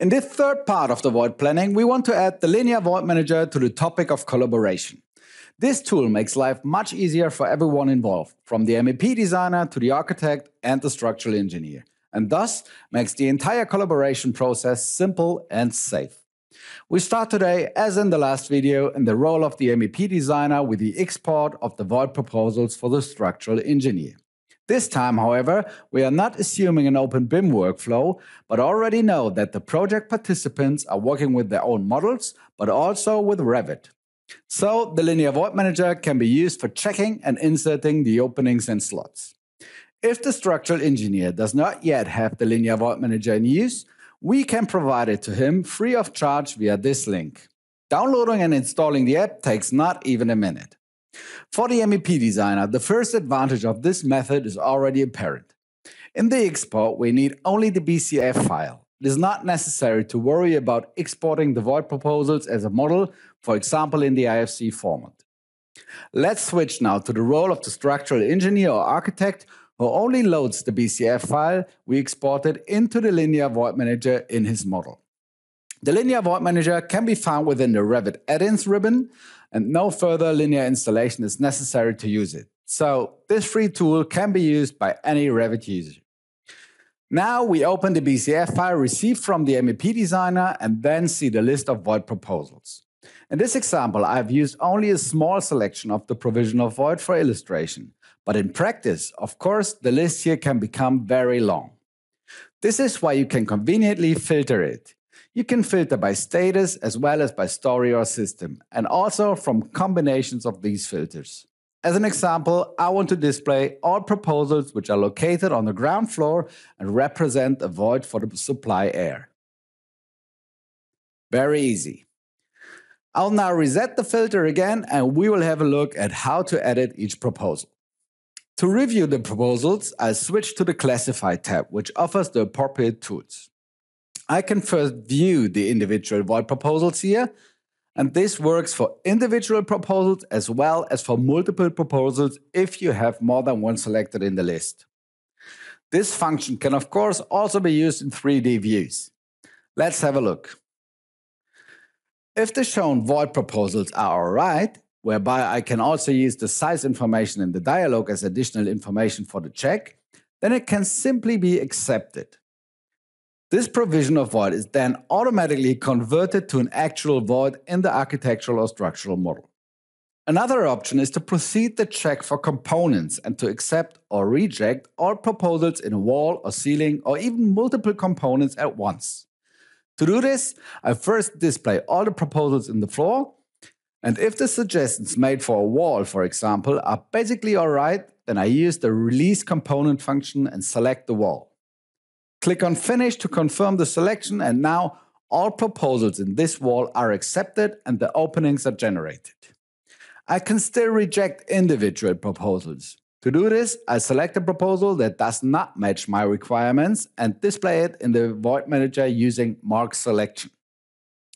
In this third part of the void planning, we want to add the Linear Void Manager to the topic of collaboration. This tool makes life much easier for everyone involved, from the MEP designer to the architect and the structural engineer, and thus makes the entire collaboration process simple and safe. We start today, as in the last video, in the role of the MEP designer with the export of the void proposals for the structural engineer. This time, however, we are not assuming an open BIM workflow, but already know that the project participants are working with their own models, but also with Revit. So the Linear Void Manager can be used for checking and inserting the openings and slots. If the structural engineer does not yet have the Linear Void Manager in use, we can provide it to him free of charge via this link. Downloading and installing the app takes not even a minute. For the MEP designer, the first advantage of this method is already apparent. In the export, we need only the BCF file. It is not necessary to worry about exporting the void proposals as a model, for example in the IFC format. Let's switch now to the role of the structural engineer or architect who only loads the BCF file we exported into the Linear Void Manager in his model. The Linear Void Manager can be found within the Revit Add-ins ribbon and no further linear installation is necessary to use it. So this free tool can be used by any Revit user. Now we open the BCF file received from the MEP designer and then see the list of void proposals. In this example, I've used only a small selection of the provision of void for illustration. But in practice, of course, the list here can become very long. This is why you can conveniently filter it. You can filter by status as well as by story or system, and also from combinations of these filters. As an example, I want to display all proposals which are located on the ground floor and represent a void for the supply air. Very easy. I'll now reset the filter again and we will have a look at how to edit each proposal. To review the proposals, I switch to the Classify tab, which offers the appropriate tools. I can first view the individual void proposals here, and this works for individual proposals as well as for multiple proposals if you have more than one selected in the list. This function can of course also be used in 3D views. Let's have a look. If the shown void proposals are alright, whereby I can also use the size information in the dialog as additional information for the check, then it can simply be accepted. This provision of void is then automatically converted to an actual void in the architectural or structural model. Another option is to proceed the check for components and to accept or reject all proposals in a wall or ceiling or even multiple components at once. To do this, I first display all the proposals in the floor, and if the suggestions made for a wall, for example, are basically alright, then I use the release component function and select the wall. Click on Finish to confirm the selection and now all proposals in this wall are accepted and the openings are generated. I can still reject individual proposals. To do this, I select a proposal that does not match my requirements and display it in the Void Manager using Mark Selection.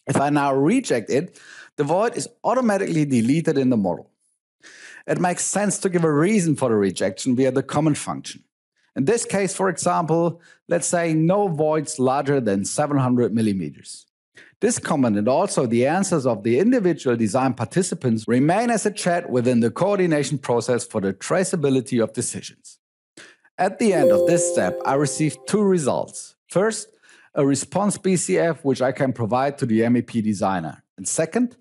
If I now reject it, the void is automatically deleted in the model. It makes sense to give a reason for the rejection via the comment function. In this case, for example, let's say no voids larger than 700 millimeters. This comment and also the answers of the individual design participants remain as a chat within the coordination process for the traceability of decisions. At the end of this step, I received two results. First, a response BCF which I can provide to the MEP designer. And second,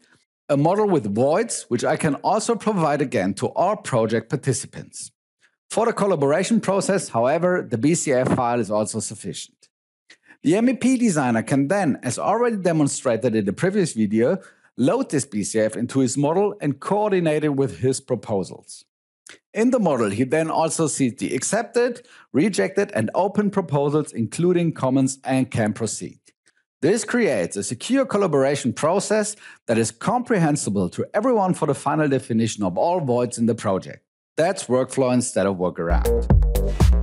a model with voids which I can also provide again to all project participants. For the collaboration process, however, the BCF file is also sufficient. The MEP designer can then, as already demonstrated in the previous video, load this BCF into his model and coordinate it with his proposals. In the model, he then also sees the accepted, rejected, and open proposals, including comments, and can proceed. This creates a secure collaboration process that is comprehensible to everyone for the final definition of all voids in the project. That's workflow instead of workaround.